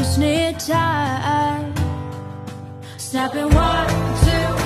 just need time. Snapping one, two.